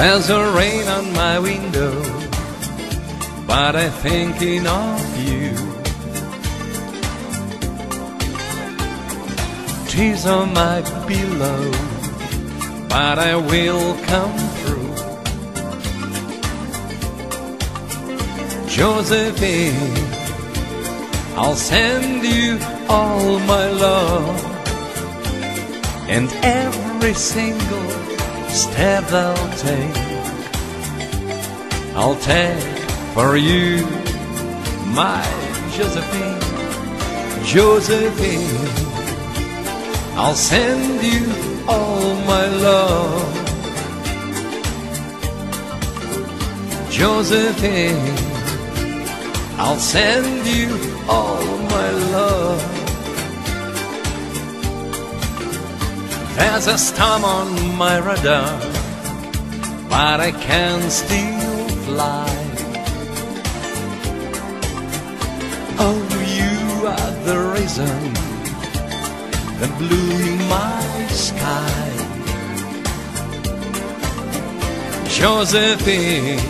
There's a rain on my window, but I'm thinking of you. Tears on my pillow, but I will come through. Josephine, I'll send you all my love and every single step I'll take, I'll take for you, my Josephine, Josephine. I'll send you all my love, Josephine. I'll send you all my love. There's a storm on my radar, but I can still fly. Oh, you are the reason that blew my sky. Josephine,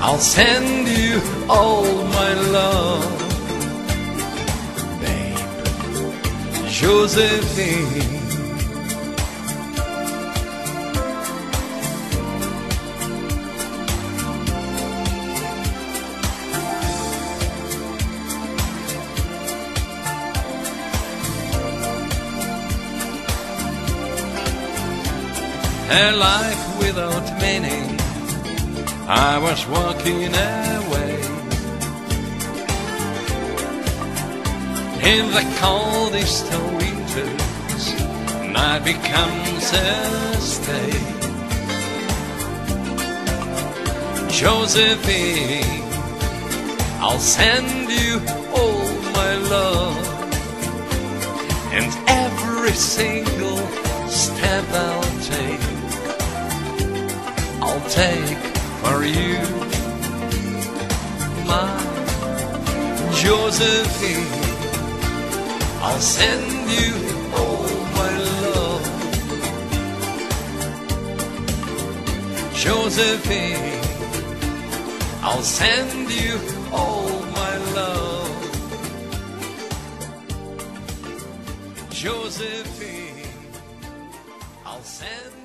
I'll send you all my love. Babe, Josephine. A life without meaning. I was walking away in the coldest of winters. Night becomes a stay. Josephine, I'll send you all my love and every take for you, my Josephine. I'll send you all my love, Josephine. I'll send you all my love, Josephine. I'll send